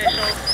officials.